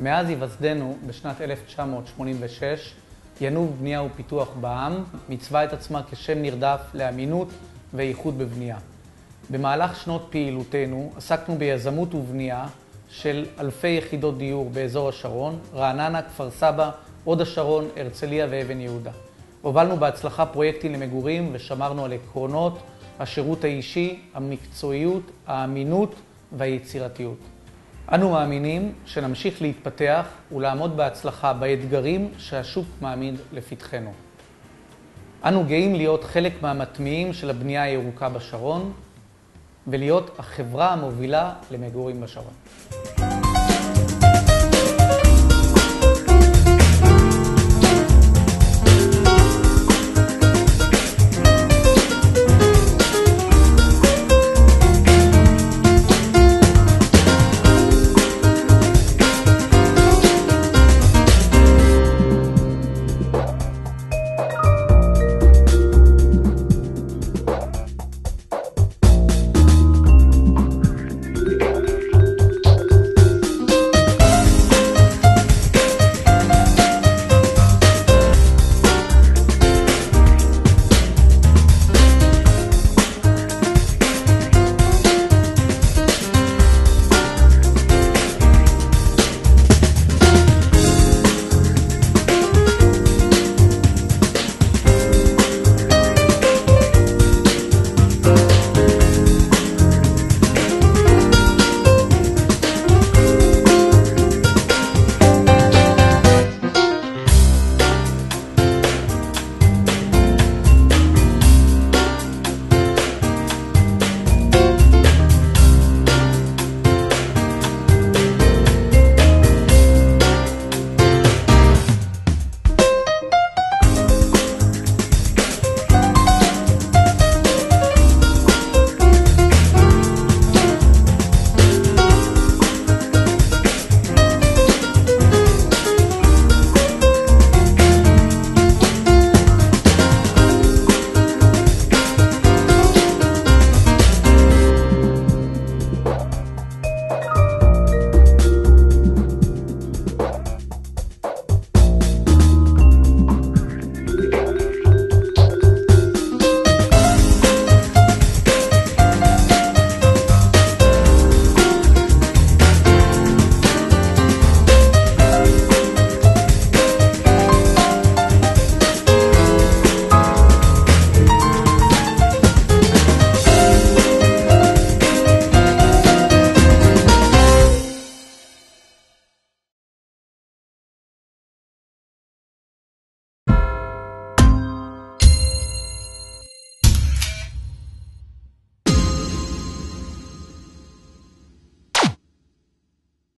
מאז היווסדנו בשנת 1986, ינוב בנייה ופיתוח בע"מ מיצבה את עצמה כשם נרדף לאמינות ואיכות בבנייה. במהלך שנות פעילותנו עסקנו ביזמות ובנייה של אלפי יחידות דיור באזור השרון, רעננה, כפר סבא, הוד השרון, הרצליה ואבן יהודה. הובלנו בהצלחה פרויקטים למגורים ושמרנו על עקרונות השירות האישי, המקצועיות, האמינות והיצירתיות. אנו מאמינים שנמשיך להתפתח ולעמוד בהצלחה באתגרים שהשוק מעמיד לפתחנו. אנו גאים להיות חלק מהמטמיעים של הבנייה הירוקה בשרון ולהיות החברה המובילה למגורים בשרון.